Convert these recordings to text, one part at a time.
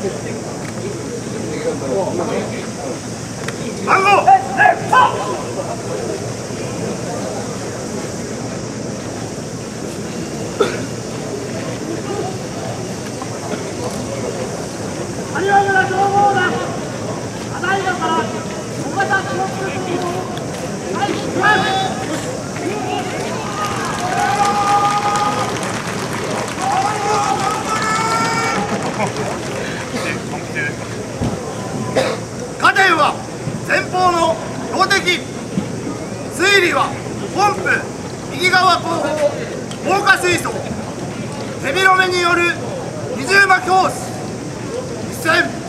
Come on! 前方の標的。推理はポンプ。右側後方防火水槽。手広めによる二重魔教師一戦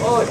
어,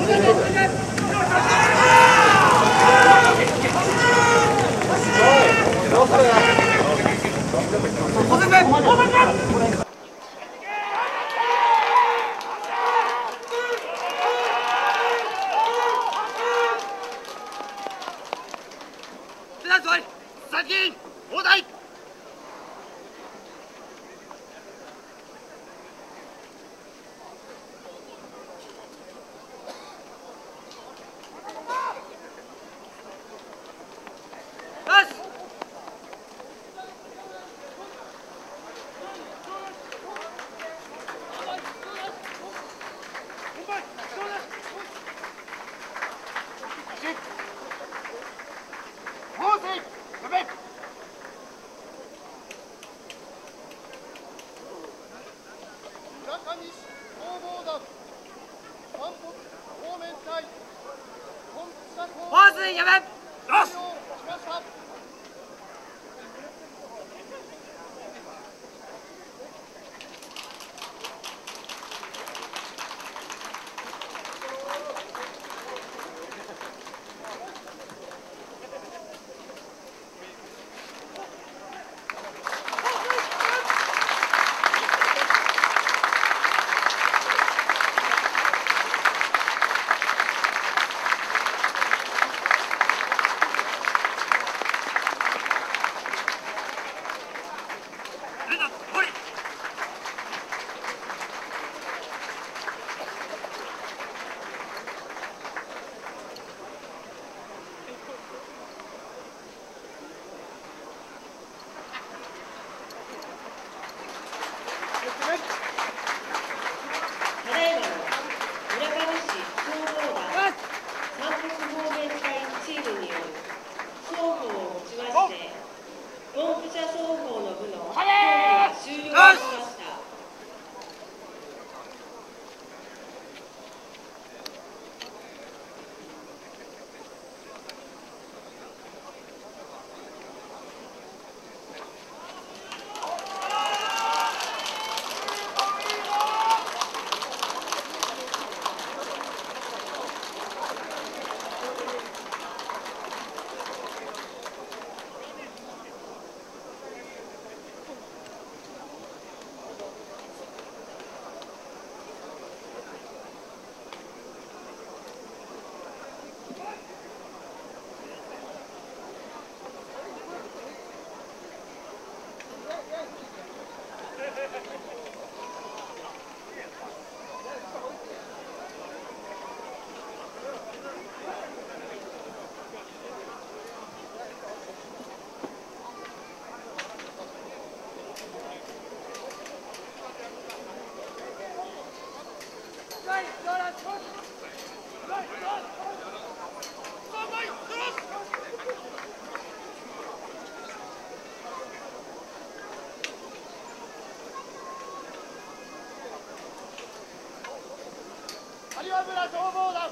有村消防団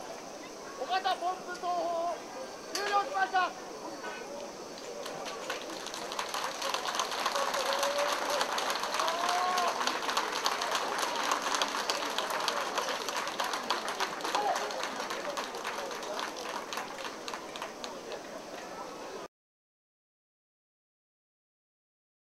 小型ポンプ投法終了しました。